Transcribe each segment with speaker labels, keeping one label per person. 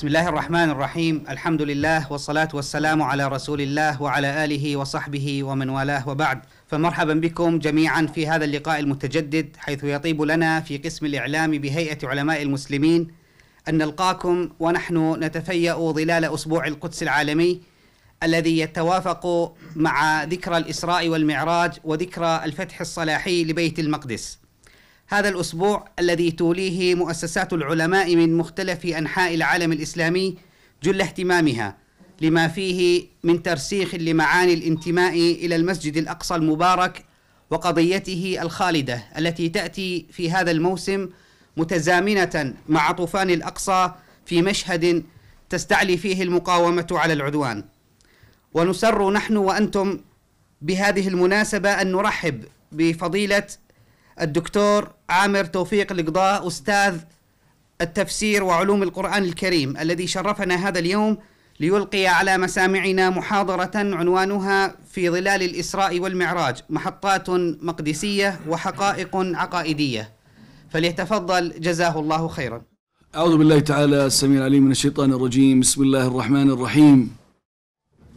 Speaker 1: بسم الله الرحمن الرحيم الحمد لله والصلاة والسلام على رسول الله وعلى آله وصحبه ومن والاه وبعد فمرحبا بكم جميعا في هذا اللقاء المتجدد حيث يطيب لنا في قسم الإعلام بهيئة علماء المسلمين أن نلقاكم ونحن نتفيأ ظلال أسبوع القدس العالمي الذي يتوافق مع ذكرى الإسراء والمعراج وذكرى الفتح الصلاحي لبيت المقدس هذا الأسبوع الذي توليه مؤسسات العلماء من مختلف أنحاء العالم الإسلامي جل اهتمامها لما فيه من ترسيخ لمعاني الانتماء إلى المسجد الأقصى المبارك وقضيته الخالدة التي تأتي في هذا الموسم متزامنة مع طوفان الأقصى في مشهد تستعلي فيه المقاومة على العدوان. ونسر نحن وأنتم بهذه المناسبة أن نرحب بفضيلة الدكتور عامر توفيق القضاء أستاذ التفسير وعلوم القرآن الكريم الذي شرفنا هذا اليوم ليلقي على مسامعنا محاضرة عنوانها في ظلال الإسراء والمعراج محطات مقدسية وحقائق عقائدية. فليتفضل جزاه الله خيرا.
Speaker 2: أعوذ بالله تعالى السميع العليم من الشيطان الرجيم. بسم الله الرحمن الرحيم.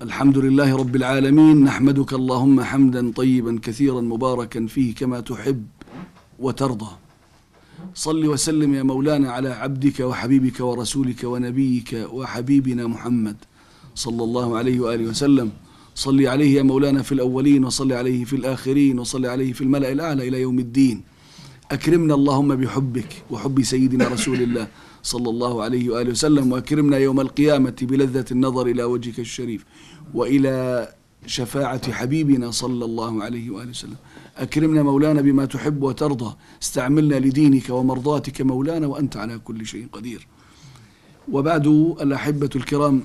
Speaker 2: الحمد لله رب العالمين. نحمدك اللهم حمدا طيبا كثيرا مباركا فيه كما تحب. وترضى. صل وسلم يا مولانا على عبدك وحبيبك ورسولك ونبيك وحبيبنا محمد صلى الله عليه وآله وسلم. صل عليه يا مولانا في الأولين وصل عليه في الآخرين وصل عليه في الملأ الأعلى إلى يوم الدين. أكرمنا اللهم بحبك وحب سيدنا رسول الله صلى الله عليه وآله وسلم وأكرمنا يوم القيامة بلذة النظر إلى وجهك الشريف وإلى شفاعة حبيبنا صلى الله عليه وآله وسلم. أكرمنا مولانا بما تحب وترضى. استعملنا لدينك ومرضاتك مولانا وأنت على كل شيء قدير. وبعد الأحبة الكرام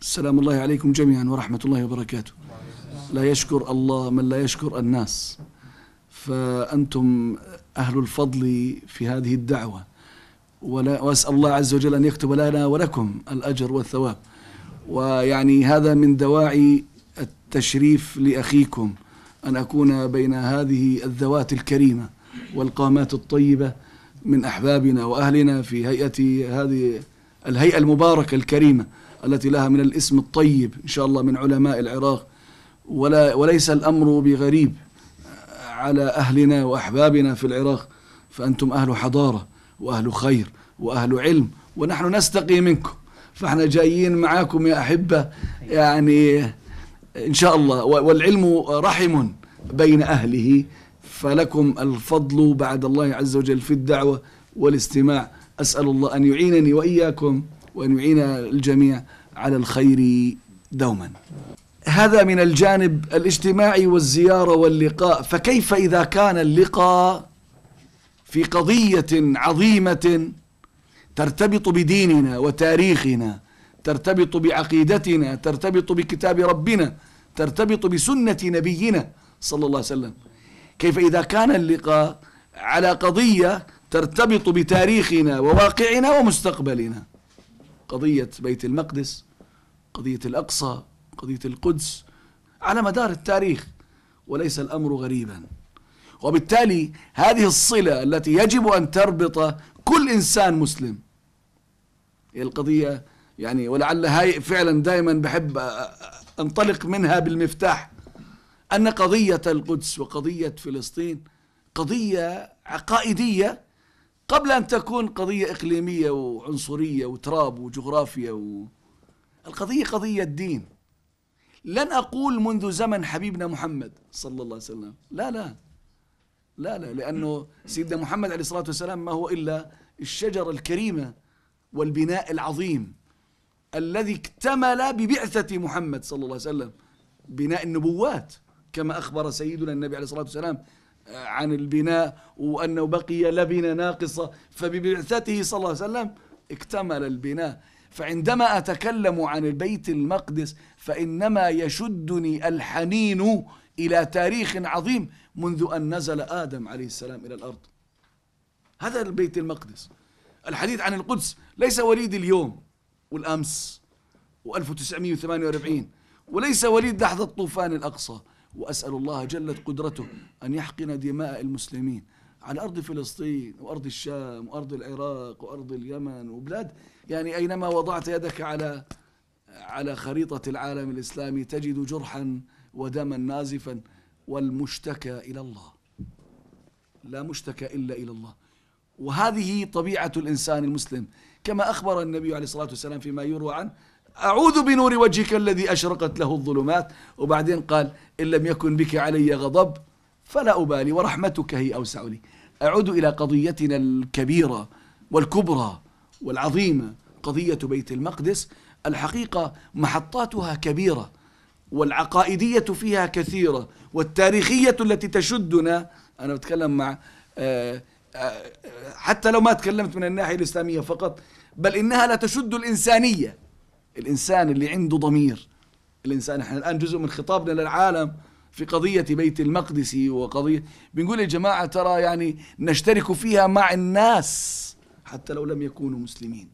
Speaker 2: سلام الله عليكم جميعا ورحمة الله وبركاته. لا يشكر الله من لا يشكر الناس. فأنتم أهل الفضل في هذه الدعوة. ولا وأسأل الله عز وجل أن يكتب لنا ولكم الأجر والثواب. ويعني هذا من دواعي التشريف لأخيكم. أن أكون بين هذه الذوات الكريمة والقامات الطيبة من أحبابنا وأهلنا في هيئة هذه الهيئة المباركة الكريمة التي لها من الاسم الطيب إن شاء الله من علماء العراق. ولا وليس الأمر بغريب على أهلنا وأحبابنا في العراق فأنتم أهل حضارة وأهل خير وأهل علم ونحن نستقي منكم فإحنا جايين معاكم يا أحبة يعني إن شاء الله. والعلم رحم بين أهله فلكم الفضل بعد الله عز وجل في الدعوة والاستماع. أسأل الله أن يعينني وإياكم وأن يعين الجميع على الخير دوما. هذا من الجانب الاجتماعي والزيارة واللقاء. فكيف إذا كان اللقاء في قضية عظيمة ترتبط بديننا وتاريخنا ترتبط بعقيدتنا ترتبط بكتاب ربنا ترتبط بسنة نبينا صلى الله عليه وسلم. كيف إذا كان اللقاء على قضية ترتبط بتاريخنا وواقعنا ومستقبلنا؟ قضية بيت المقدس قضية الأقصى قضية القدس على مدار التاريخ وليس الأمر غريبا. وبالتالي هذه الصلة التي يجب أن تربط كل إنسان مسلم. هي القضية يعني ولعل هاي فعلا دائما بحب أنطلق منها بالمفتاح. أن قضية القدس وقضية فلسطين قضية عقائدية قبل أن تكون قضية إقليمية وعنصرية وتراب وجغرافيا و... القضية قضية دين لن أقول منذ زمن حبيبنا محمد صلى الله عليه وسلم. لا لا. لا لا. لأنه سيدنا محمد عليه الصلاة والسلام ما هو إلا الشجرة الكريمة والبناء العظيم. الذي اكتمل ببعثة محمد صلى الله عليه وسلم بناء النبوات كما أخبر سيدنا النبي عليه الصلاة والسلام عن البناء وأنه بقي لبنة ناقصة فببعثته صلى الله عليه وسلم اكتمل البناء. فعندما أتكلم عن البيت المقدس فإنما يشدني الحنين إلى تاريخ عظيم منذ أن نزل آدم عليه السلام إلى الأرض. هذا البيت المقدس. الحديث عن القدس ليس وليد اليوم. والأمس و1948 وليس وليد لحظة طوفان الأقصى. وأسأل الله جلت قدرته أن يحقن دماء المسلمين على أرض فلسطين وأرض الشام وأرض العراق وأرض اليمن وبلاد. يعني أينما وضعت يدك على على خريطة العالم الإسلامي تجد جرحا ودما نازفا. والمشتكى إلى الله. لا مشتكى إلا إلى الله. وهذه طبيعة الإنسان المسلم. كما أخبر النبي عليه الصلاة والسلام فيما يروى عنه أعوذ بنور وجهك الذي أشرقت له الظلمات. وبعدين قال إن لم يكن بك علي غضب فلا أبالي ورحمتك هي أوسع لي. أعود إلى قضيتنا الكبيرة والكبرى والعظيمة قضية بيت المقدس. الحقيقة محطاتها كبيرة والعقائدية فيها كثيرة والتاريخية التي تشدنا. أنا بتكلم مع آه، حتى لو ما تكلمت من الناحية الإسلامية فقط بل إنها لا تشد الإنسانية. الإنسان اللي عنده ضمير. الإنسان إحنا الآن جزء من خطابنا للعالم في قضية بيت المقدس وقضية بنقول يا جماعة ترى يعني نشترك فيها مع الناس حتى لو لم يكونوا مسلمين.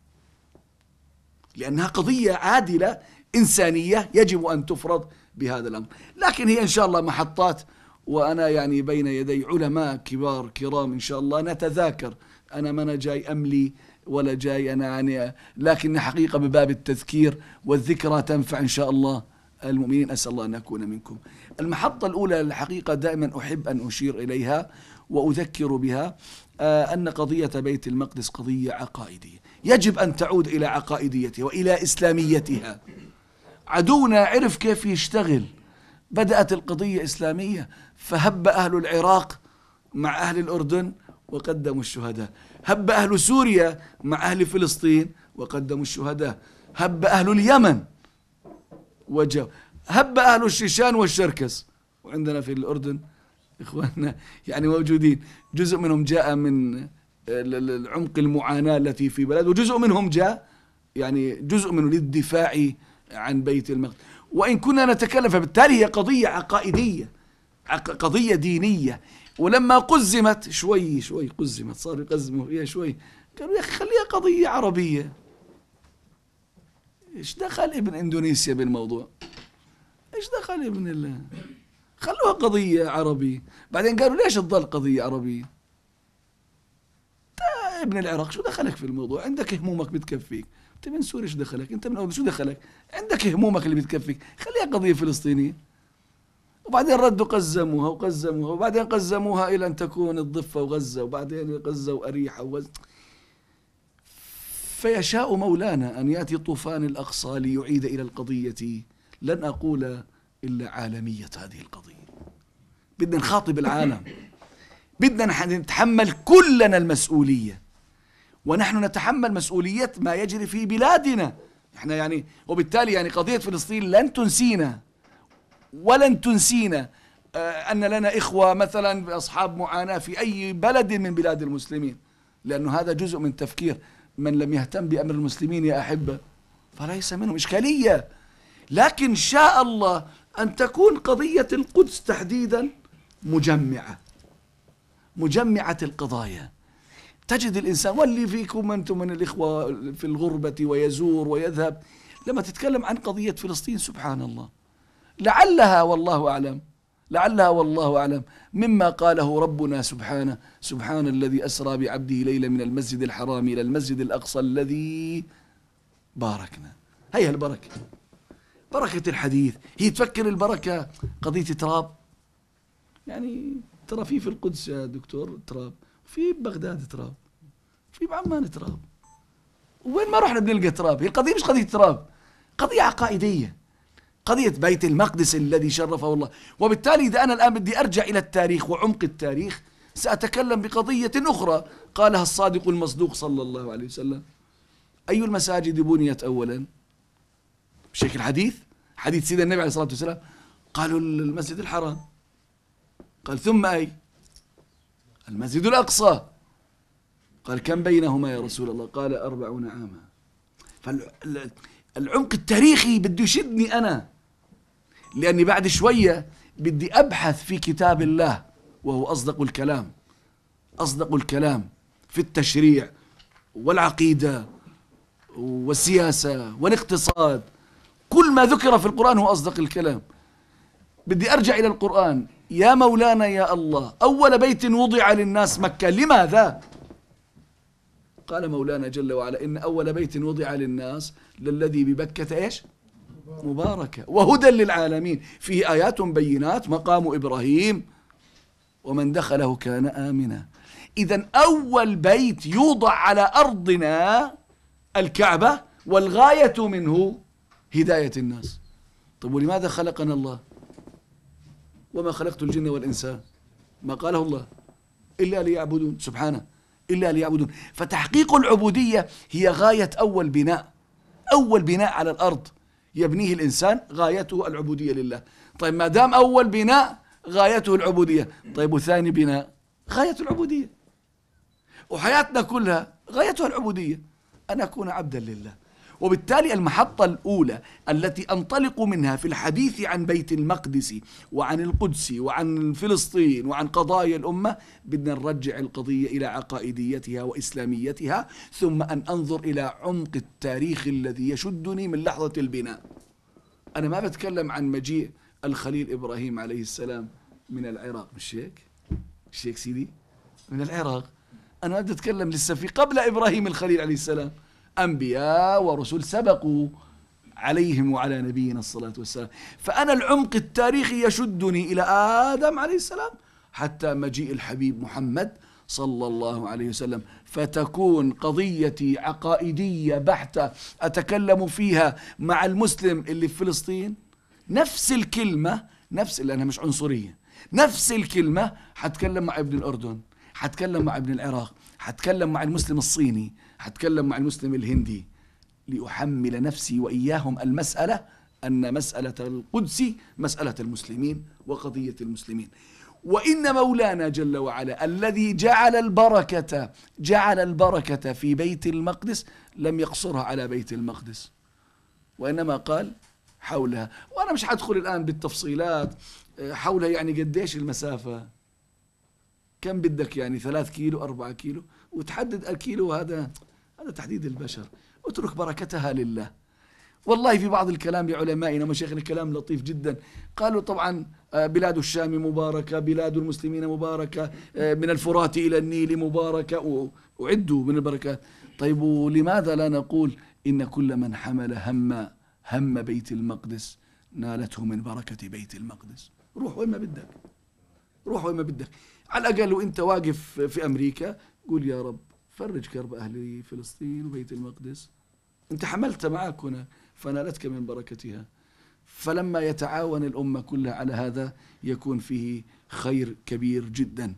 Speaker 2: لأنها قضية عادلة إنسانية يجب أن تفرض بهذا الأمر. لكن هي إن شاء الله محطات وأنا يعني بين يدي علماء كبار كرام إن شاء الله نتذاكر أنا ما أنا جاي أملي ولا جاي أنا يعني لكن حقيقة بباب التذكير والذكرى تنفع إن شاء الله. المؤمنين أسأل الله أن أكون منكم. المحطة الأولى الحقيقة دائما أحب أن أشير إليها وأذكر بها آه، أن قضية بيت المقدس قضية عقائدية. يجب أن تعود إلى عقائديتها وإلى إسلاميتها. عدونا عرف كيف يشتغل. بدأت القضية إسلامية فهب أهل العراق مع أهل الأردن وقدموا الشهداء. هب أهل سوريا مع أهل فلسطين وقدموا الشهداء. هب أهل اليمن وجو هب أهل الشيشان والشركس. وعندنا في الأردن إخواننا يعني موجودين. جزء منهم جاء من عمق المعاناة التي في بلد. وجزء منهم جاء يعني جزء منه للدفاع عن بيت المقدس. وإن كنا نتكلم فبالتالي هي قضية عقائدية. قضية دينية. ولما قزمت شوي شوي قزمت صار يقزموا فيها شوي. قالوا يا أخي خليها قضية عربية. إيش دخل ابن إندونيسيا بالموضوع؟ إيش دخل ابن الله خلوها قضية عربية. بعدين قالوا ليش تظل قضية عربية؟ ابن العراق شو دخلك في الموضوع؟ عندك همومك بتكفيك انت من سوريا شو دخلك؟ انت من شو دخلك؟ عندك همومك اللي بتكفيك خليها قضية فلسطينية. وبعدين ردوا قزموها وقزموها وبعدين قزموها إلى أن تكون الضفة وغزة وبعدين غزة وأريحة وغزة. فيشاء مولانا أن يأتي طوفان الأقصى ليعيد إلى القضية. لن أقول إلا عالمية هذه القضية. بدنا نخاطب العالم. بدنا نتحمل كلنا المسؤولية. ونحن نتحمل مسؤولية ما يجري في بلادنا. إحنا يعني وبالتالي يعني قضية فلسطين لن تنسينا. ولن تنسينا آه، أن لنا إخوة مثلا أصحاب معاناة في أي بلد من بلاد المسلمين لأنه هذا جزء من تفكير من لم يهتم بأمر المسلمين يا أحبة. فليس منهم إشكالية. لكن شاء الله أن تكون قضية القدس تحديدا مجمعة. مجمعة القضايا. تجد الإنسان واللي فيكم أنتم من الإخوة في الغربة ويزور ويذهب. لما تتكلم عن قضية فلسطين سبحان الله. لعلها والله أعلم. لعلها والله أعلم. مما قاله ربنا سبحانه سبحان الذي أسرى بعبده ليلا من المسجد الحرام إلى المسجد الأقصى الذي باركنا. هي البركة. بركة الحديث. هي تفكر البركة قضية تراب؟ يعني ترى في في القدس يا دكتور تراب في بغداد تراب في بعمان تراب. وين ما رحنا بنلقى تراب. هي القضية مش قضية تراب قضية عقائدية. قضية بيت المقدس الذي شرفه الله. وبالتالي إذا أنا الآن بدي أرجع إلى التاريخ وعمق التاريخ سأتكلم بقضية أخرى قالها الصادق المصدوق صلى الله عليه وسلم. أي المساجد بنيت أولا؟ بشكل حديث حديث سيدنا النبي عليه الصلاة والسلام. قالوا المسجد الحرام. قال ثم أي؟ المسجد الأقصى. قال كم بينهما يا رسول الله؟ قال أربعون عاما. فالعمق التاريخي بده يشدني أنا. لأني بعد شوية بدي أبحث في كتاب الله وهو أصدق الكلام. أصدق الكلام في التشريع والعقيدة والسياسة والاقتصاد. كل ما ذكر في القرآن هو أصدق الكلام. بدي أرجع إلى القرآن. يا مولانا يا الله أول بيت وضع للناس مكة. لماذا؟ قال مولانا جل وعلا إن أول بيت وضع للناس للذي ببكة إيش؟ مباركة وهدى للعالمين. فيه آيات بينات. مقام إبراهيم. ومن دخله كان آمنا. إذا أول بيت يوضع على أرضنا الكعبة والغاية منه هداية الناس. طيب ولماذا خلقنا الله؟ وما خلقت الجن والإنسان ما قاله الله. إلا ليعبدون. سبحانه. إلا ليعبدون. فتحقيق العبودية هي غاية أول بناء. أول بناء على الأرض. يبنيه الإنسان غايته العبودية لله. طيب ما دام أول بناء غايته العبودية. طيب وثاني بناء غاية العبودية. وحياتنا كلها غايتها العبودية. أن أكون عبدا لله. وبالتالي المحطة الأولى التي أنطلق منها في الحديث عن بيت المقدس وعن القدس وعن فلسطين وعن قضايا الأمة بدنا نرجع القضية إلى عقائديتها وإسلاميتها ثم أن أنظر إلى عمق التاريخ الذي يشدني من لحظة البناء أنا ما بتكلم عن مجيء الخليل إبراهيم عليه السلام من العراق مش هيك؟ مش هيك سيدي؟ من العراق أنا بدي أتكلم لسه في قبل إبراهيم الخليل عليه السلام أنبياء ورسل سبقوا عليهم وعلى نبينا الصلاة والسلام. فأنا العمق التاريخي يشدني إلى آدم عليه السلام حتى مجيء الحبيب محمد صلى الله عليه وسلم. فتكون قضيتي عقائدية بحتة أتكلم فيها مع المسلم اللي في فلسطين. نفس الكلمة نفس لأنها مش عنصرية. نفس الكلمة حتكلم مع ابن الأردن حتكلم مع ابن العراق حتكلم مع المسلم الصيني. حتكلم مع المسلم الهندي لأحمل نفسي وإياهم المسألة أن مسألة القدس مسألة المسلمين وقضية المسلمين. وإن مولانا جل وعلا الذي جعل البركة جعل البركة في بيت المقدس لم يقصرها على بيت المقدس. وإنما قال حولها. وأنا مش حدخل الآن بالتفصيلات حولها يعني قديش المسافة؟ كم بدك يعني ثلاث كيلو أربعة كيلو؟ وتحدد الكيلو هذا هذا تحديد البشر. اترك بركتها لله. والله في بعض الكلام لعلمائنا ومشايخنا كلام لطيف جدا. قالوا طبعا آه، بلاد الشام مباركة بلاد المسلمين مباركة آه، من الفرات إلى النيل مباركة. وعدوا من البركات طيب ولماذا لا نقول إن كل من حمل هم هم بيت المقدس نالته من بركة بيت المقدس؟ روح وين ما بدك. روح وين ما بدك. على الأقل وأنت واقف في أمريكا قول يا رب فرج كرب أهل فلسطين وبيت المقدس. أنت حملت معك هنا فنالتك من بركتها. فلما يتعاون الأمة كلها على هذا يكون فيه خير كبير جدا.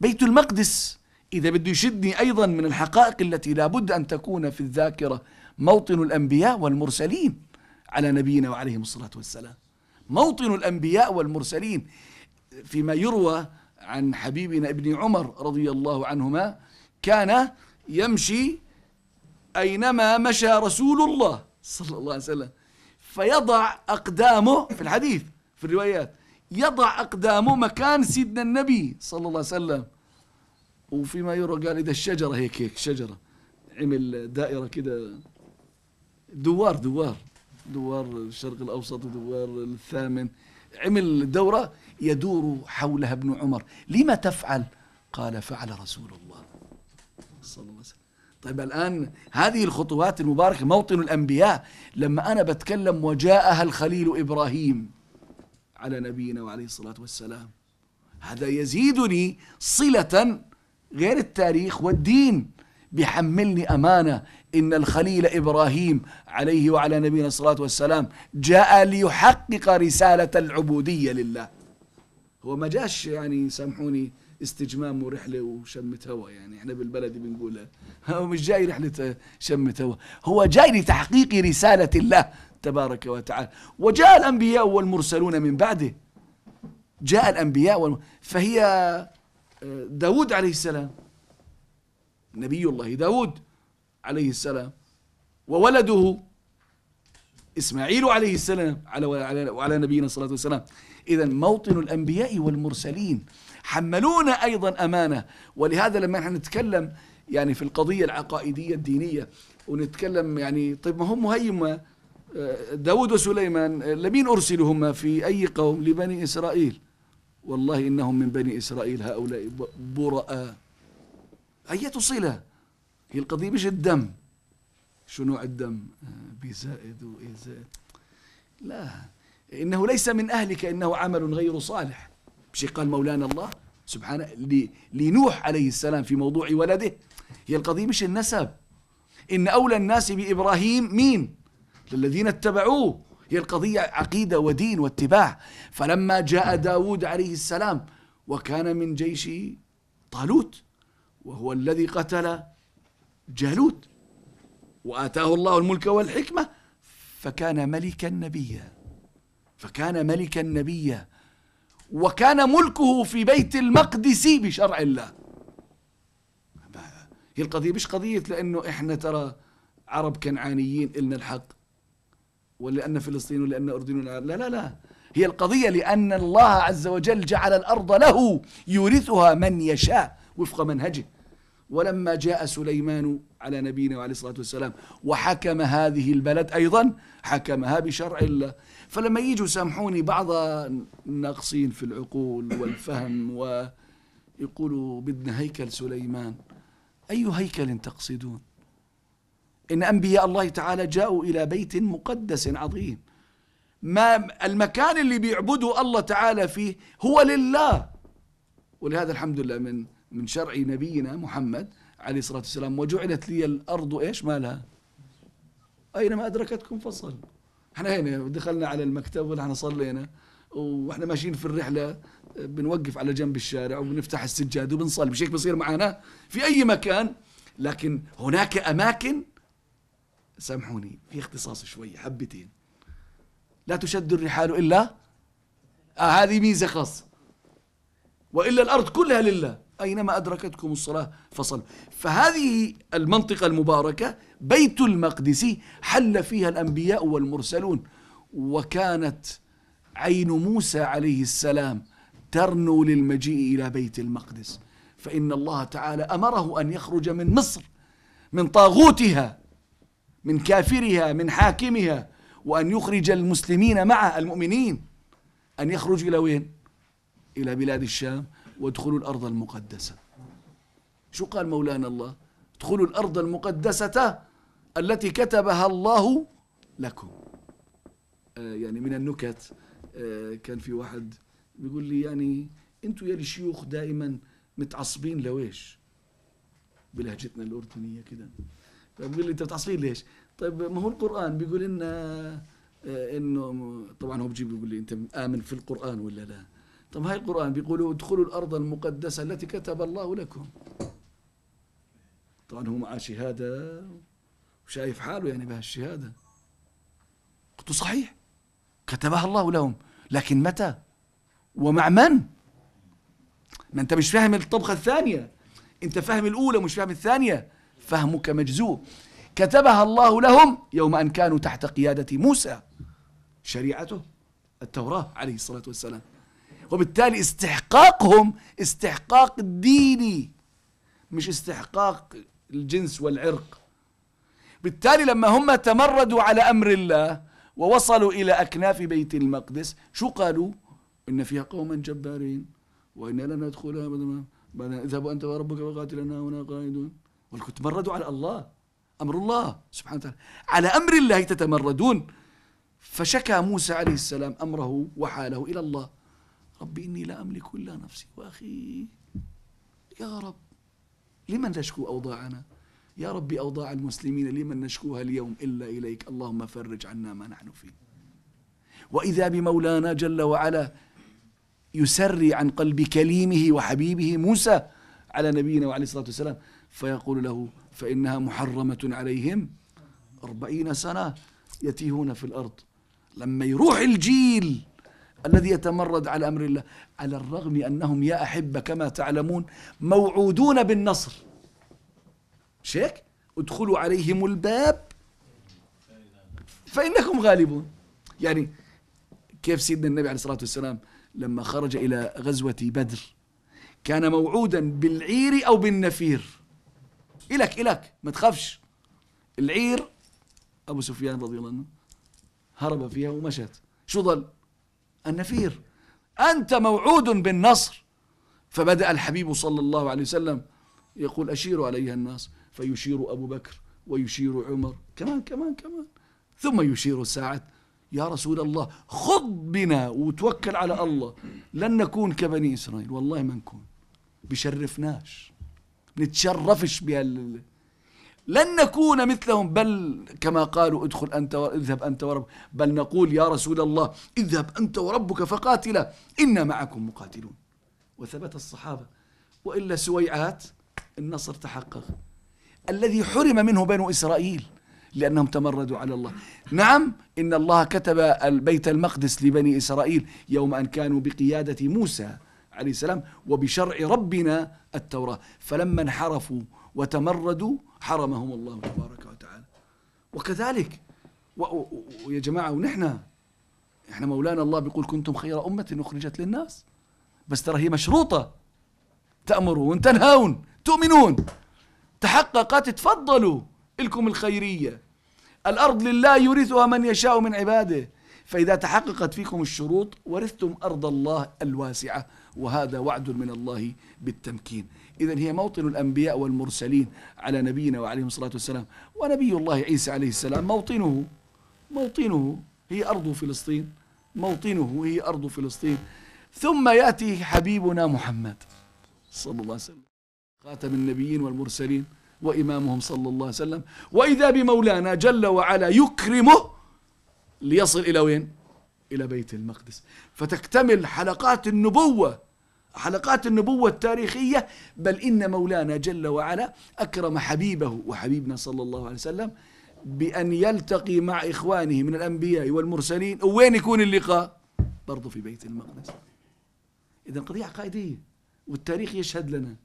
Speaker 2: بيت المقدس إذا بده يشدني أيضا من الحقائق التي لا بد أن تكون في الذاكرة موطن الأنبياء والمرسلين على نبينا وعليهم الصلاة والسلام. موطن الأنبياء والمرسلين فيما يروى عن حبيبنا ابن عمر رضي الله عنهما كان يمشي أينما مشى رسول الله صلى الله عليه وسلم. فيضع أقدامه في الحديث في الروايات يضع أقدامه مكان سيدنا النبي صلى الله عليه وسلم. وفيما يرى قال إذا الشجرة هيك هيك شجرة. عمل دائرة كده. دوار دوار. دوار الشرق الأوسط ودوار الثامن. عمل دورة يدور حولها ابن عمر. لما تفعل؟ قال فعل رسول الله. صلى الله عليه وسلم. طيب الآن هذه الخطوات المباركة موطن الأنبياء لما أنا بتكلم وجاءها الخليل إبراهيم على نبينا وعليه الصلاة والسلام. هذا يزيدني صلة غير التاريخ والدين بيحملني أمانة إن الخليل إبراهيم عليه وعلى نبينا الصلاة والسلام جاء ليحقق رسالة العبودية لله. هو ما جاش يعني سامحوني استجمام ورحلة وشمة هوا يعني إحنا بالبلد بنقولها هو مش جاي رحلة شمة هوا هو جاي لتحقيق رسالة الله تبارك وتعالى. وجاء الأنبياء والمرسلون من بعده. جاء الأنبياء والم... فهي آه، داود عليه السلام نبي الله داود عليه السلام وولده إسماعيل عليه السلام على وعلى نبينا الصلاة والسلام إذا موطن الأنبياء والمرسلين حملونا أيضا أمانة. ولهذا لما نحن نتكلم يعني في القضية العقائدية الدينية ونتكلم يعني طيب ما هم مهيم آه، داود وسليمان لمين أرسلوا هم في أي قوم؟ لبني إسرائيل. والله إنهم من بني إسرائيل هؤلاء براء. أية صلة هي القضية مش الدم. شو نوع الدم؟ آه، بي زائد وإيه زائد لا إنه ليس من أهلك إنه عمل غير صالح. مش قال مولانا الله سبحانه لنوح عليه السلام في موضوع ولده. هي القضية مش النسب. إن أولى الناس بإبراهيم مين؟ للذين اتبعوه. هي القضية عقيدة ودين واتباع. فلما جاء داود عليه السلام وكان من جيش طالوت وهو الذي قتل جالوت وآتاه الله الملك والحكمة فكان ملكا نبيا. فكان ملكا نبيا. وكان ملكه في بيت المقدس بشرع الله. هي القضية مش قضية لأنه إحنا ترى عرب كنعانيين إلنا الحق ولأن فلسطين ولأن أردن لا لا لا. هي القضية لأن الله عز وجل جعل الأرض له يورثها من يشاء وفق منهجه. ولما جاء سليمان على نبينا عليه الصلاة والسلام. وحكم هذه البلد أيضا حكمها بشرع الله. فلما يجوا سامحوني بعض الناقصين في العقول والفهم ويقولوا بدنا هيكل سليمان. أي هيكل تقصدون؟ إن أنبياء الله تعالى جاءوا إلى بيت مقدس عظيم. ما المكان اللي بيعبدوا الله تعالى فيه هو لله. ولهذا الحمد لله من من شرع نبينا محمد عليه الصلاة والسلام وجعلت لي الأرض إيش؟ مالها أينما أدركتكم فصل. إحنا هنا دخلنا على المكتب ونحن صلينا وإحنا ماشيين في الرحلة بنوقف على جنب الشارع وبنفتح السجاد وبنصلي. مش هيك بصير معنا في أي مكان لكن هناك أماكن سامحوني في اختصاص شوي حبتين. لا تشد الرحال إلا آه هذه ميزة خاصة. وإلا الأرض كلها لله. أينما أدركتكم الصلاة فصل. فهذه المنطقة المباركة بيت المقدس حل فيها الأنبياء والمرسلون. وكانت عين موسى عليه السلام ترنو للمجيء إلى بيت المقدس. فإن الله تعالى أمره أن يخرج من مصر من طاغوتها من كافرها من حاكمها وأن يخرج المسلمين مع المؤمنين. أن يخرج إلى وين؟ إلى بلاد الشام. وادخلوا الأرض المقدسة. شو قال مولانا الله؟ ادخلوا الأرض المقدسة التي كتبها الله لكم. آه يعني من النكت آه كان في واحد بيقول لي يعني أنتوا يا الشيوخ دائما متعصبين لويش؟ بلهجتنا الأردنية كده. فبقول لي انت متعصبين ليش؟ طيب ما هو القرآن بيقول لنا آه إنه طبعا هو بيجيب بيقول لي انت آمن في القرآن ولا لا؟ طب هاي القرآن بيقولوا ادخلوا الأرض المقدسة التي كتب الله لكم. طبعا هو معاه شهادة وشايف حاله يعني بهالشهادة قلت صحيح كتبها الله لهم. لكن متى؟ ومع من؟ ما أنت مش فاهم الطبخة الثانية. أنت فاهم الأولى مش فاهم الثانية. فهمك مجزوم كتبها الله لهم يوم أن كانوا تحت قيادة موسى شريعته التوراة عليه الصلاة والسلام. وبالتالي استحقاقهم استحقاق ديني مش استحقاق الجنس والعرق. بالتالي لما هم تمردوا على أمر الله ووصلوا إلى أكناف بيت المقدس شو قالوا؟ إن فيها قوما جبارين وإنا لن ندخلها أبدا. اذهبوا أنت وربك وقاتلنا هنا قائدون ولكم تمردوا على الله أمر الله سبحانه وتعالى. على أمر الله تتمردون. فشكى موسى عليه السلام أمره وحاله إلى الله. ربي إني لا أملك إلا نفسي. وأخي يا رب لمن نشكو أوضاعنا؟ يا ربي أوضاع المسلمين لمن نشكوها اليوم إلا إليك؟ اللهم فرج عنا ما نحن فيه. وإذا بمولانا جل وعلا يسري عن قلب كليمه وحبيبه موسى على نبينا وعليه الصلاة والسلام فيقول له فإنها محرمة عليهم أربعين سنة يتيهون في الأرض. لما يروح الجيل الذي يتمرد على أمر الله على الرغم أنهم يا أحبة كما تعلمون موعودون بالنصر. مش هيك؟ ادخلوا عليهم الباب فانكم غالبون. يعني كيف سيدنا النبي عليه الصلاة والسلام لما خرج إلى غزوة بدر كان موعودا بالعير أو بالنفير؟ إلك إلك ما تخافش. العير أبو سفيان رضي الله عنه هرب فيها ومشت. شو ظل؟ النفير. أنت موعود بالنصر. فبدأ الحبيب صلى الله عليه وسلم يقول أشيروا عليها الناس. فيشير أبو بكر ويشير عمر. كمان كمان كمان. ثم يشير سعد. يا رسول الله خذ بنا وتوكل على الله. لن نكون كبني إسرائيل. والله ما نكون. بشرفناش. نتشرفش بهال لن نكون مثلهم. بل كما قالوا ادخل أنت اذهب أنت ورب. بل نقول يا رسول الله اذهب أنت وربك فقاتلا إنا معكم مقاتلون. وثبت الصحابة وإلا سويعات النصر تحقق. الذي حرم منه بنو إسرائيل لأنهم تمردوا على الله. نعم إن الله كتب البيت المقدس لبني إسرائيل يوم أن كانوا بقيادة موسى عليه السلام وبشرع ربنا التوراة. فلما انحرفوا وتمردوا حرمهم الله تبارك وتعالى. وكذلك ويا جماعة ونحن إحنا مولانا الله بيقول كنتم خير أمة أخرجت للناس. بس ترى هي مشروطة. تأمرون تنهون تؤمنون. تحققت تفضلوا لكم الخيرية. الأرض لله يورثها من يشاء من عباده. فإذا تحققت فيكم الشروط ورثتم أرض الله الواسعة. وهذا وعد من الله بالتمكين. إذا هي موطن الأنبياء والمرسلين على نبينا وعليه الصلاة والسلام. ونبي الله عيسى عليه السلام موطنه موطنه هي أرض فلسطين موطنه هي أرض فلسطين. ثم يأتي حبيبنا محمد صلى الله عليه وسلم خاتم النبيين والمرسلين وإمامهم صلى الله عليه وسلم. وإذا بمولانا جل وعلا يكرمه ليصل إلى وين؟ إلى بيت المقدس. فتكتمل حلقات النبوة حلقات النبوة التاريخية بل إن مولانا جل وعلا أكرم حبيبه وحبيبنا صلى الله عليه وسلم بأن يلتقي مع إخوانه من الأنبياء والمرسلين. وين يكون اللقاء؟ برضو في بيت المقدس. إذا قضية عقائدية والتاريخ يشهد لنا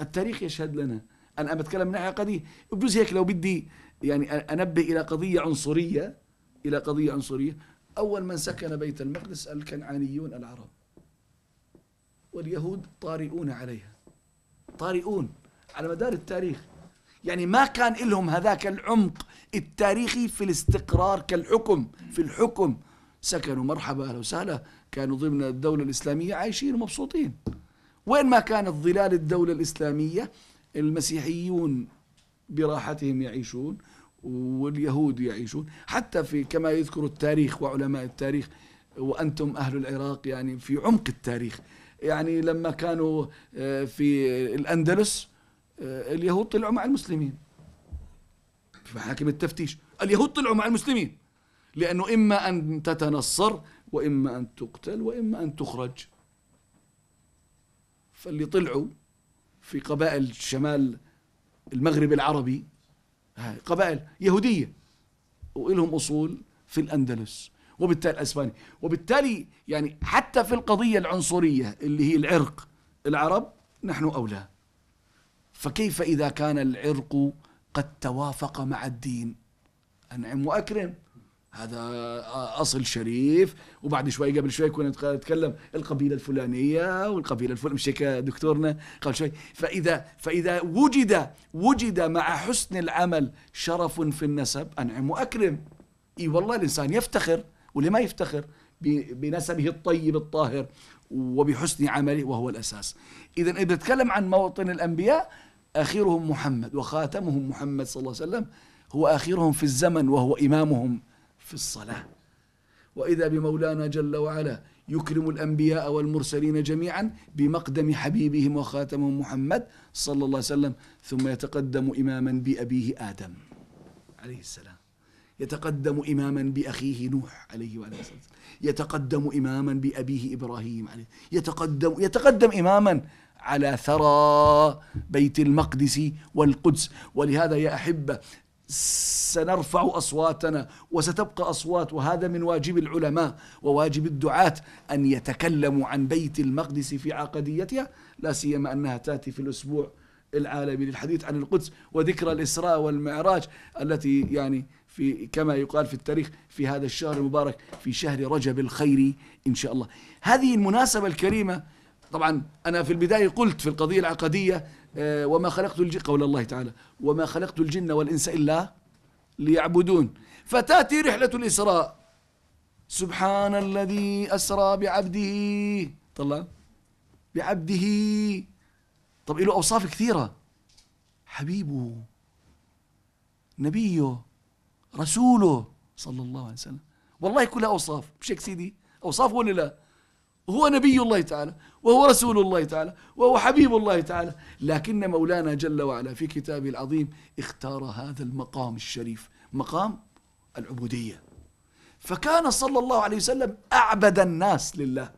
Speaker 2: التاريخ يشهد لنا. أنا بتكلم من ناحية عقدية. بجوز هيك لو بدي يعني أنبه إلى قضية عنصرية إلى قضية عنصرية. أول من سكن بيت المقدس الكنعانيون العرب. واليهود طارئون عليها. طارئون على مدار التاريخ. يعني ما كان لهم هذاك العمق التاريخي في الاستقرار كالحكم. في الحكم سكنوا مرحبا أهلا وسهلا كانوا ضمن الدولة الإسلامية عايشين ومبسوطين. وين ما كانت ظلال الدولة الإسلامية المسيحيون براحتهم يعيشون واليهود يعيشون. حتى في كما يذكر التاريخ وعلماء التاريخ وأنتم أهل العراق يعني في عمق التاريخ. يعني لما كانوا آه، في الأندلس آه، اليهود طلعوا مع المسلمين. في محاكم التفتيش. اليهود طلعوا مع المسلمين. لأنه إما أن تتنصر وإما أن تقتل وإما أن تخرج. فاللي طلعوا في قبائل شمال المغرب العربي قبائل يهودية وإلهم أصول في الأندلس. وبالتالي أسبانيا وبالتالي يعني حتى في القضية العنصرية اللي هي العرق العرب نحن أولى. فكيف إذا كان العرق قد توافق مع الدين؟ أنعم وأكرم. هذا أصل شريف. وبعد شوي قبل شوي كنا نتكلم القبيلة الفلانية والقبيلة الفلانية. مش هيك دكتورنا؟ قبل شوي. فإذا فإذا وجد وجد مع حسن العمل شرف في النسب أنعم وأكرم. إي والله الإنسان يفتخر. ولما يفتخر بنسبه الطيب الطاهر وبحسن عمله وهو الأساس. اذا إذا نتكلم عن موطن الأنبياء آخرهم محمد وخاتمهم محمد صلى الله عليه وسلم هو آخرهم في الزمن وهو إمامهم في الصلاة. وإذا بمولانا جل وعلا يكرم الأنبياء والمرسلين جميعا بمقدم حبيبهم وخاتمهم محمد صلى الله عليه وسلم ثم يتقدم إماما بأبيه آدم عليه السلام. يتقدم إماما بأخيه نوح عليه وعلى الصلاة يتقدم إماما بأبيه إبراهيم عليه. يتقدم يتقدم إماما على ثرى بيت المقدس والقدس. ولهذا يا أحبة سنرفع أصواتنا وستبقى أصوات وهذا من واجب العلماء وواجب الدعاة أن يتكلموا عن بيت المقدس في عقديتها لا سيما أنها تأتي في الأسبوع العالمي للحديث عن القدس وذكرى الإسراء والمعراج التي يعني في كما يقال في التاريخ في هذا الشهر المبارك في شهر رجب الخير إن شاء الله. هذه المناسبة الكريمة طبعا أنا في البداية قلت في القضية العقدية آه، وما خلقت الجن قول الله تعالى وما خلقت الجن والإنس إلا ليعبدون. فتأتي رحلة الإسراء. سبحان الذي أسرى بعبده. طلع. بعبده. طب له أوصاف كثيرة. حبيبه. نبيه. رسوله صلى الله عليه وسلم. والله كلها أوصاف. مش هيك سيدي؟ أوصاف ولا لا؟ هو نبي الله تعالى وهو رسول الله تعالى وهو حبيب الله تعالى. لكن مولانا جل وعلا في كتابه العظيم اختار هذا المقام الشريف. مقام العبودية. فكان صلى الله عليه وسلم أعبد الناس لله.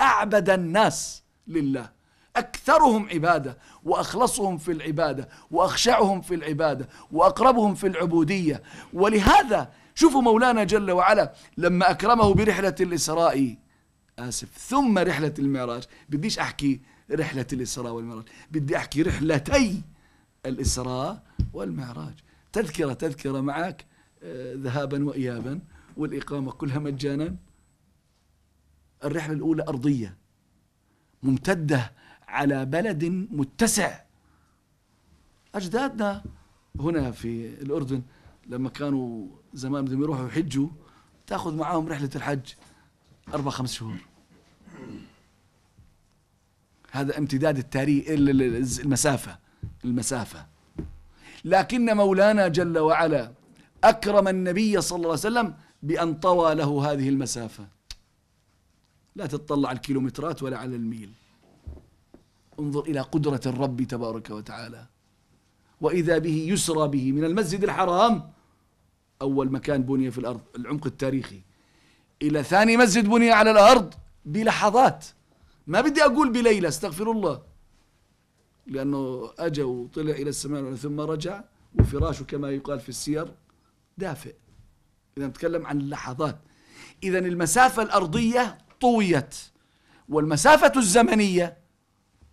Speaker 2: أعبد الناس لله. أكثرهم عبادة وأخلصهم في العبادة وأخشعهم في العبادة وأقربهم في العبودية. ولهذا شوفوا مولانا جل وعلا لما أكرمه برحلة الإسراء. آسف. ثم رحلة المعراج. بديش أحكي رحلة الإسراء والمعراج. بدي أحكي رحلتي الإسراء والمعراج. تذكرة تذكرة معك آه، ذهابا وإيابا والإقامة كلها مجانا. الرحلة الأولى أرضية ممتدة على بلد متسع. أجدادنا هنا في الأردن لما كانوا زمان بدهم يروحوا يحجوا تأخذ معاهم رحلة الحج أربع خمس شهور. هذا امتداد التاريخ المسافة المسافة. لكن مولانا جل وعلا أكرم النبي صلى الله عليه وسلم بأن طوى له هذه المسافة. لا تطلع الكيلومترات ولا على الميل. انظر إلى قدرة الرب تبارك وتعالى. وإذا به يسرى به من المسجد الحرام أول مكان بني في الأرض العمق التاريخي. إلى ثاني مسجد بني على الأرض بلحظات. ما بدي أقول بليلة استغفر الله. لأنه أجى وطلع إلى السماء ثم رجع وفراشه كما يقال في السير دافئ. إذا نتكلم عن اللحظات. إذا المسافة الأرضية طويت والمسافة الزمنية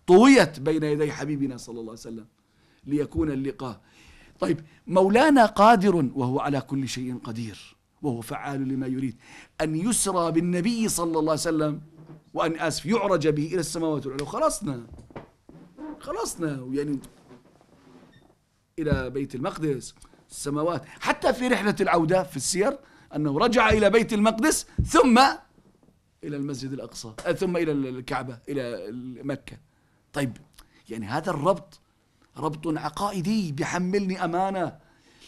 Speaker 2: طويت بين يدي حبيبنا صلى الله عليه وسلم ليكون اللقاء. طيب مولانا قادر وهو على كل شيء قدير وهو فعال لما يريد أن يسرى بالنبي صلى الله عليه وسلم وأن آسف يعرج به إلى السماوات العلى خلصنا. خلصنا. يعني إلى بيت المقدس السماوات. حتى في رحلة العودة في السير أنه رجع إلى بيت المقدس ثم إلى المسجد الأقصى ثم إلى الكعبة إلى مكة. طيب يعني هذا الربط ربط عقائدي بيحملني أمانة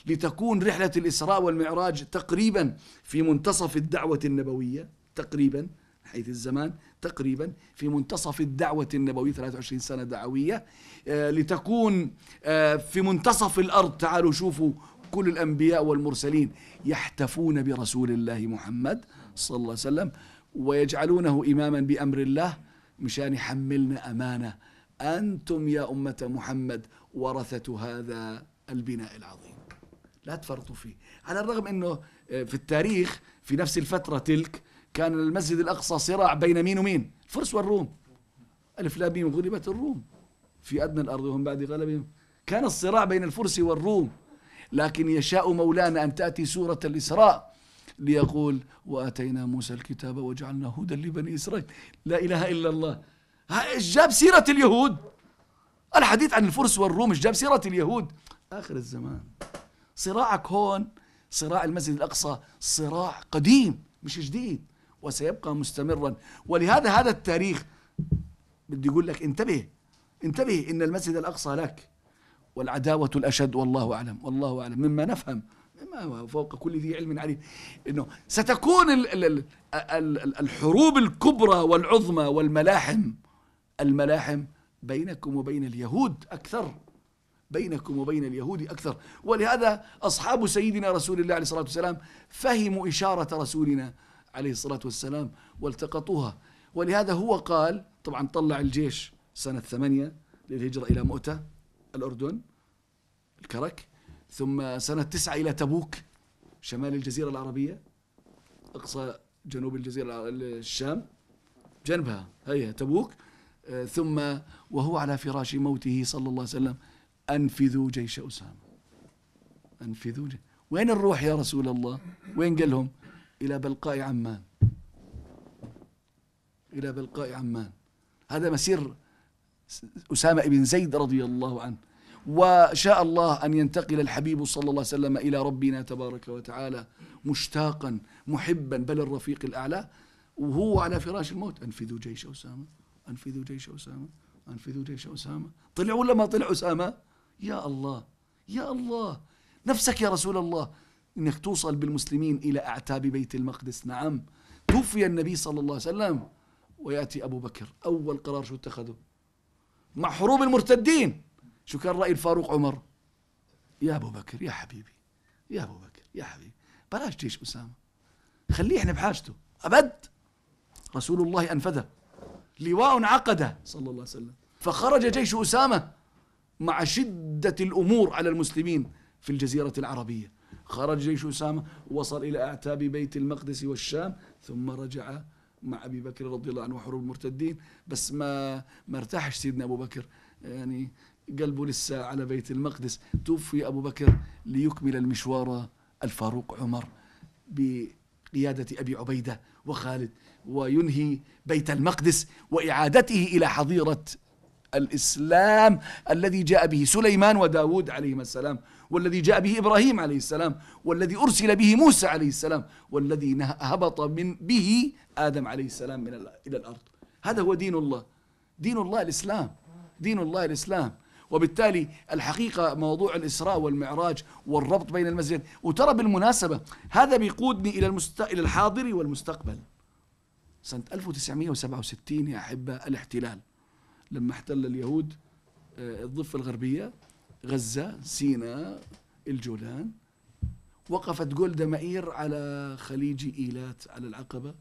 Speaker 2: لتكون رحلة الإسراء والمعراج تقريبا في منتصف الدعوة النبوية تقريبا حيث الزمان تقريبا في منتصف الدعوة النبوية 23 سنة دعوية آه لتكون آه في منتصف الأرض تعالوا شوفوا كل الأنبياء والمرسلين يحتفون برسول الله محمد صلى الله عليه وسلم ويجعلونه إماما بأمر الله مشان يحملنا أمانة. أنتم يا أمة محمد ورثة هذا البناء العظيم. لا تفرطوا فيه. على الرغم أنه آه، في التاريخ في نفس الفترة تلك كان المسجد الأقصى صراع بين مين ومين؟ الفرس والروم. ألف لا بهم غلبت الروم. في أدنى الأرض وهم بعد غلبهم. كان الصراع بين الفرس والروم. لكن يشاء مولانا أن تأتي سورة الإسراء ليقول وآتينا موسى الكتاب وجعلنا هدى لبني إسرائيل. لا إله إلا الله. جاب سيرة اليهود؟ الحديث عن الفرس والروم جاب سيرة اليهود؟ آخر الزمان. صراعك هون صراع المسجد الأقصى صراع قديم مش جديد وسيبقى مستمرا. ولهذا هذا التاريخ بدي أقول لك انتبه انتبه إن المسجد الأقصى لك والعداوة الأشد والله أعلم والله أعلم مما نفهم مما فوق كل ذي علم عليم. إنه ستكون الحروب الكبرى والعظمى والملاحم الملاحم بينكم وبين اليهود أكثر بينكم وبين اليهود أكثر. ولهذا أصحاب سيدنا رسول الله عليه الصلاة والسلام فهموا إشارة رسولنا عليه الصلاة والسلام والتقطوها. ولهذا هو قال طبعا طلع الجيش سنة ثمانية للهجرة إلى مؤتة الأردن الكرك ثم سنة تسعة إلى تبوك شمال الجزيرة العربية أقصى جنوب الجزيرة الشام جنبها هي تبوك. ثم وهو على فراش موته صلى الله عليه وسلم أنفذوا جيش أسامة. أنفذوا جيش. وين نروح يا رسول الله؟ وين قال لهم؟ إلى بلقاء عمان. إلى بلقاء عمان. هذا مسير أسامة بن زيد رضي الله عنه. وشاء الله أن ينتقل الحبيب صلى الله عليه وسلم إلى ربنا تبارك وتعالى مشتاقا محبا بل الرفيق الأعلى. وهو على فراش الموت. أنفذوا جيش أسامة. أنفذوا جيش أسامة أنفذوا جيش أسامة. طلع ولا ما طلع أسامة؟ يا الله يا الله. نفسك يا رسول الله إنك توصل بالمسلمين إلى أعتاب بيت المقدس. نعم. توفي النبي صلى الله عليه وسلم ويأتي أبو بكر. أول قرار شو اتخذه مع حروب المرتدين. شو كان رأي الفاروق عمر؟ يا أبو بكر يا حبيبي يا أبو بكر يا حبيبي. بلاش جيش أسامة. خليه إحنا بحاجته. أبد. رسول الله أنفذه. لواء عقده صلى الله عليه وسلم. فخرج جيش أسامة مع شدة الأمور على المسلمين في الجزيرة العربية. خرج جيش أسامة وصل إلى أعتاب بيت المقدس والشام ثم رجع مع أبي بكر رضي الله عنه وحروب المرتدين. بس ما ما ارتاحش سيدنا أبو بكر. يعني قلبه لسه على بيت المقدس. توفي أبو بكر ليكمل المشوار الفاروق عمر بقيادة أبي عبيدة وخالد. وينهي بيت المقدس وإعادته إلى حظيرة الإسلام الذي جاء به سليمان وداود عليهما السلام والذي جاء به إبراهيم عليه السلام والذي أرسل به موسى عليه السلام والذي هبط من به آدم عليه السلام من إلى الأرض. هذا هو دين الله. دين الله الإسلام. دين الله الإسلام. وبالتالي الحقيقة موضوع الإسراء والمعراج والربط بين المسجد وترى بالمناسبة هذا بيقودني إلى المست... إلى الحاضر والمستقبل. سنة 1967 يا أحبة الاحتلال. لما احتل اليهود آه، الضفة الغربية غزة سيناء الجولان وقفت جولدا مائير على خليج إيلات على العقبة.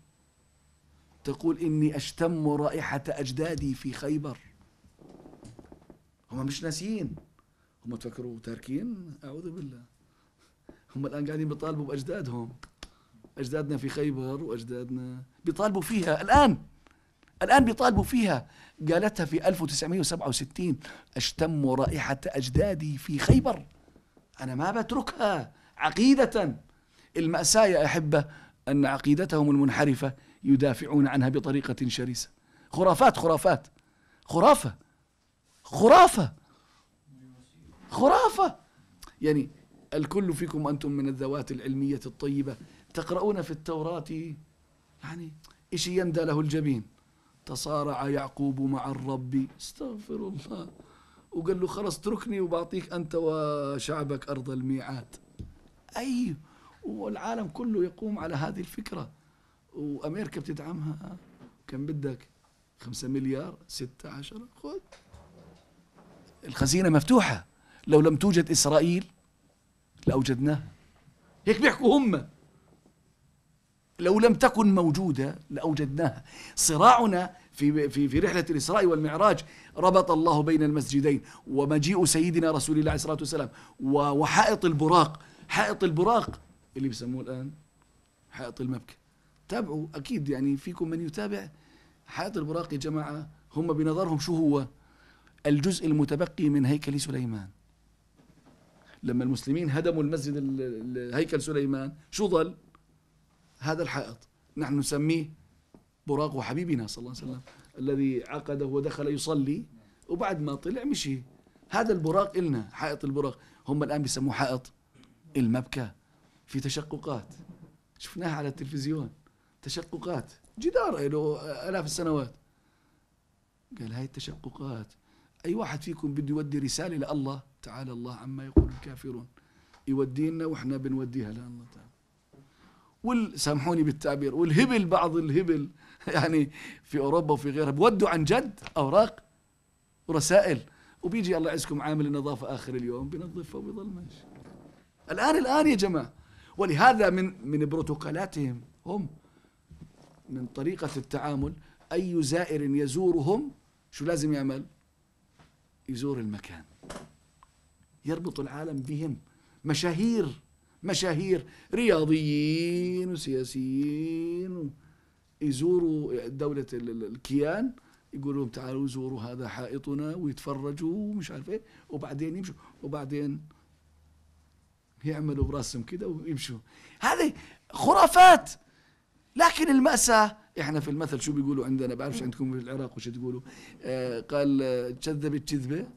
Speaker 2: تقول إني أشتم رائحة أجدادي في خيبر. هم مش ناسيين. هم تفكروا تاركين؟ أعوذ بالله. هم الآن قاعدين بيطالبوا بأجدادهم. أجدادنا في خيبر وأجدادنا بيطالبوا فيها. الآن الآن بيطالبوا فيها. قالتها في 1967 أشتم رائحة أجدادي في خيبر. أنا ما بتركها عقيدة. المأساة يا أحبة أن عقيدتهم المنحرفة يدافعون عنها بطريقة شرسة. خرافات خرافات. خرافة. خرافة. خرافة. يعني الكل فيكم أنتم من الذوات العلمية الطيبة. تقرؤون في التوراة يعني إشي يندى له الجبين؟ تصارع يعقوب مع الرب. استغفر الله. وقال له خلص اتركني وبعطيك أنت وشعبك أرض الميعاد. أي والعالم كله يقوم على هذه الفكرة. وأمريكا بتدعمها. كم بدك؟ خمسة مليار ستة عشر. خذ. الخزينة مفتوحة. لو لم توجد إسرائيل لأوجدناها هيك بيحكوا هم. لو لم تكن موجودة لأوجدناها. صراعنا في, في, في رحلة الإسراء والمعراج ربط الله بين المسجدين. ومجيء سيدنا رسول الله عليه الصلاة والسلام. وحائط البراق. حائط البراق. اللي بيسموه الآن حائط المبكى. تابعوا. أكيد يعني فيكم من يتابع حائط البراق يا جماعة. هم بنظرهم شو هو؟ الجزء المتبقي من هيكل سليمان. لما المسلمين هدموا المسجد هيكل سليمان شو ظل؟ هذا الحائط. نحن نسميه براق حبيبنا صلى الله عليه وسلم الذي عقده ودخل يصلي وبعد ما طلع مشي. هذا البراق إلنا حائط البراق هم الآن بيسموه حائط المبكى. في تشققات. شفناها على التلفزيون. تشققات. جدار له آلاف السنوات. قال هاي التشققات أي واحد فيكم بده يودي رسالة لله تعالى الله عما يقول الكافرون. يودينا وإحنا بنوديها لله تعالى. والسامحوني بالتعبير والهبل بعض الهبل يعني في أوروبا وفي غيرها بودوا عن جد أوراق ورسائل. وبيجي الله يعزكم عامل النظافة آخر اليوم بنظفها وبيضل ماشي. الآن الآن يا جماعة. ولهذا من من بروتوكولاتهم هم من طريقة التعامل أي زائر يزورهم شو لازم يعمل؟ يزور المكان. يربط العالم بهم. مشاهير مشاهير رياضيين وسياسيين. يزوروا دولة الكيان. يقولوا لهم تعالوا زوروا هذا حائطنا ويتفرجوا ومش عارف إيه. وبعدين يمشوا. وبعدين يعملوا براسهم كده ويمشوا. هذه خرافات. لكن المأساة إحنا في المثل شو بيقولوا عندنا؟ بعرفش عندكم في العراق وش تقولوا. آه قال كذبت كذبة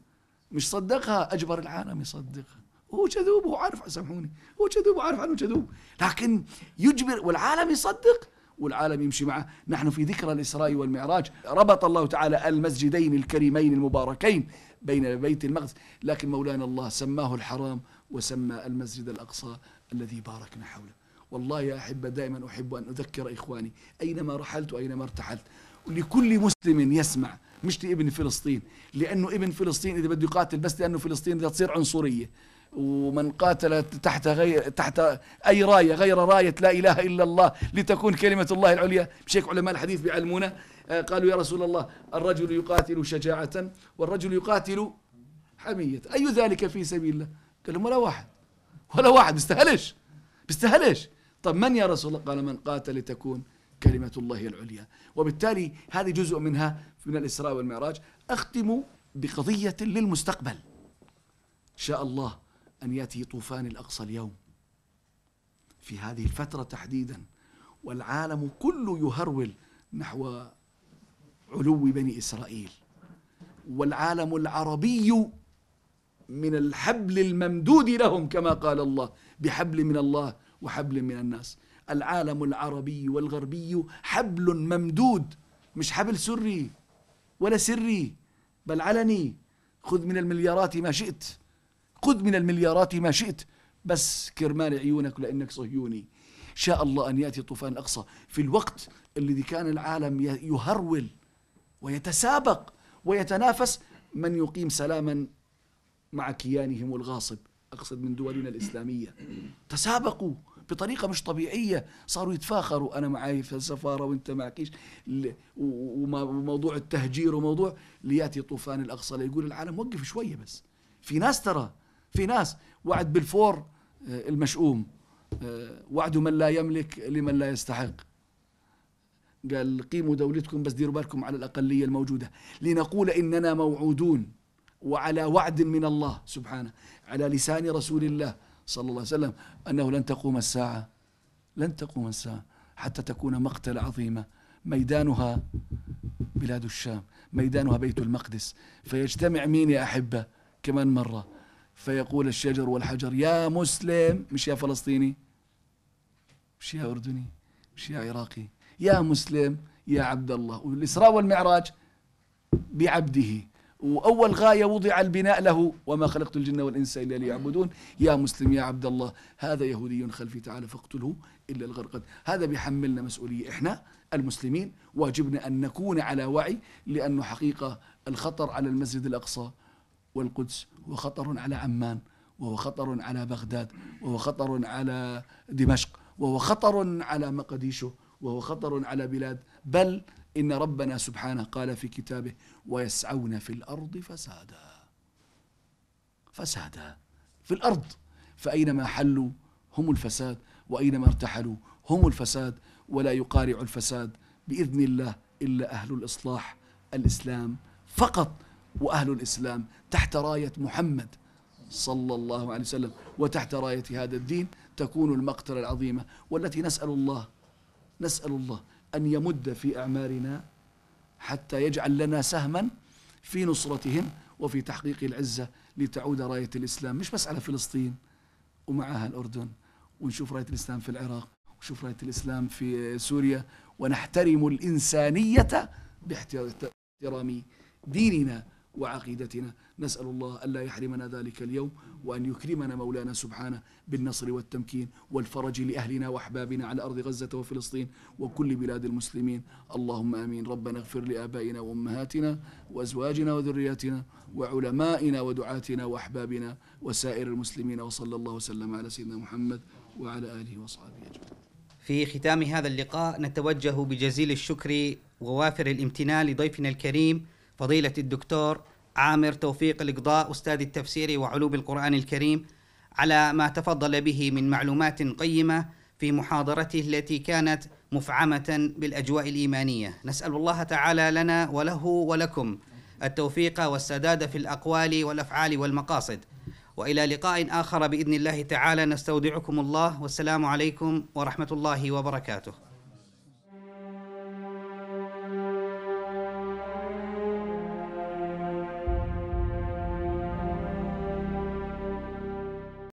Speaker 2: مش صدقها أجبر العالم يصدقها. هو كذوب هو عارف سامحوني. هو كذوب وعارف عنه كذوب. لكن يجبر والعالم يصدق والعالم يمشي معه. نحن في ذكرى الإسراء والمعراج. ربط الله تعالى المسجدين الكريمين المباركين بين بيت المقدس. لكن مولانا الله سماه الحرام وسمى المسجد الأقصى الذي باركنا حوله. والله يا أحبة دائما أحب أن أذكر إخواني. أينما رحلت وأينما ارتحلت. لكل مسلم يسمع مش لابن فلسطين. لأنه ابن فلسطين إذا بده يقاتل بس لأنه فلسطين بدها تصير عنصرية. ومن قاتل تحت غير تحت أي راية غير راية لا إله إلا الله لتكون كلمة الله العليا. مش هيك علماء الحديث بيعلمونا آه، قالوا يا رسول الله الرجل يقاتل شجاعة والرجل يقاتل حمية. أي ذلك في سبيل الله؟ قال لهم ولا واحد. ولا واحد. بيستاهلش بيستاهلش طب من يا رسول الله؟ قال من قاتل لتكون كلمة الله العليا. وبالتالي هذه جزء منها من الإسراء والمعراج. أختم بقضية للمستقبل. إن شاء الله أن يأتي طوفان الأقصى اليوم. في هذه الفترة تحديدا والعالم كله يهرول نحو علو بني إسرائيل. والعالم العربي من الحبل الممدود لهم كما قال الله بحبل من الله وحبل من الناس. العالم العربي والغربي حبل ممدود مش حبل سري ولا سري بل علني. خذ من المليارات ما شئت خذ من المليارات ما شئت. بس كرمال عيونك لأنك صهيوني. شاء الله أن يأتي طوفان الأقصى في الوقت الذي كان العالم يهرول ويتسابق ويتنافس. من يقيم سلاما مع كيانهم الغاصب أقصد من دولنا الإسلامية. تسابقوا. بطريقة مش طبيعية صاروا يتفاخروا أنا معي في السفارة وأنت معكيش وموضوع التهجير وموضوع ليأتي طوفان الأقصى ليقول العالم وقف شوية بس. في ناس ترى في ناس وعد بالفور آه، المشؤوم آه، وعد من لا يملك لمن لا يستحق. قال قيموا دولتكم بس ديروا بالكم على الأقلية الموجودة. لنقول إننا موعودون وعلى وعد من الله سبحانه على لسان رسول الله. صلى الله عليه وسلم أنه لن تقوم الساعة لن تقوم الساعة حتى تكون مقتل عظيمة ميدانها بلاد الشام ميدانها بيت المقدس. فيجتمع مين يا أحبة؟ كمان مرة فيقول الشجر والحجر يا مسلم. مش يا فلسطيني؟ مش يا أردني؟ مش يا عراقي؟ يا مسلم يا عبد الله. والإسراء والمعراج بعبده. وأول غاية وضع البناء له وما خلقت الجن والإنس إلا ليعبدون. يا مسلم يا عبد الله هذا يهودي خلفي تعالى فاقتله إلا الغرقد. هذا بيحملنا مسؤولية إحنا المسلمين. واجبنا أن نكون على وعي لأنه حقيقة الخطر على المسجد الأقصى والقدس هو خطر على عمان وهو خطر على بغداد وهو خطر على دمشق وهو خطر على مقديشو وهو خطر على بلاد. بل إن ربنا سبحانه قال في كتابه ويسعون في الأرض فسادا. فسادا. في الأرض. فأينما حلوا هم الفساد وأينما ارتحلوا هم الفساد ولا يقارع الفساد بإذن الله إلا أهل الإصلاح الإسلام فقط وأهل الإسلام تحت راية محمد صلى الله عليه وسلم وتحت راية هذا الدين تكون المقتلة العظيمة والتي نسأل الله نسأل الله أن يمد في أعمارنا حتى يجعل لنا سهما في نصرتهم وفي تحقيق العزة لتعود راية الإسلام. مش بس على فلسطين ومعها الأردن ونشوف راية الإسلام في العراق ونشوف راية الإسلام في سوريا ونحترم الإنسانية باحترام ديننا. وعقيدتنا. نسأل الله ألا يحرمنا ذلك اليوم وأن يكرمنا مولانا سبحانه بالنصر والتمكين والفرج لأهلنا وأحبابنا على أرض غزة وفلسطين وكل بلاد المسلمين. اللهم آمين. ربنا اغفر لآبائنا وأمهاتنا وأزواجنا وذرياتنا وعلمائنا ودعاتنا وأحبابنا وسائر المسلمين وصلى الله وسلم على سيدنا محمد وعلى آله وصحبه أجمعين.
Speaker 1: في ختام هذا اللقاء نتوجه بجزيل الشكر ووافر الامتنان لضيفنا الكريم فضيلة الدكتور عامر توفيق الإقضاء أستاذ التفسير وعلوم القرآن الكريم على ما تفضل به من معلومات قيمة في محاضرته التي كانت مفعمة بالأجواء الإيمانية. نسأل الله تعالى لنا وله ولكم التوفيق والسداد في الأقوال والأفعال والمقاصد. وإلى لقاء آخر بإذن الله تعالى نستودعكم الله والسلام عليكم ورحمة الله وبركاته.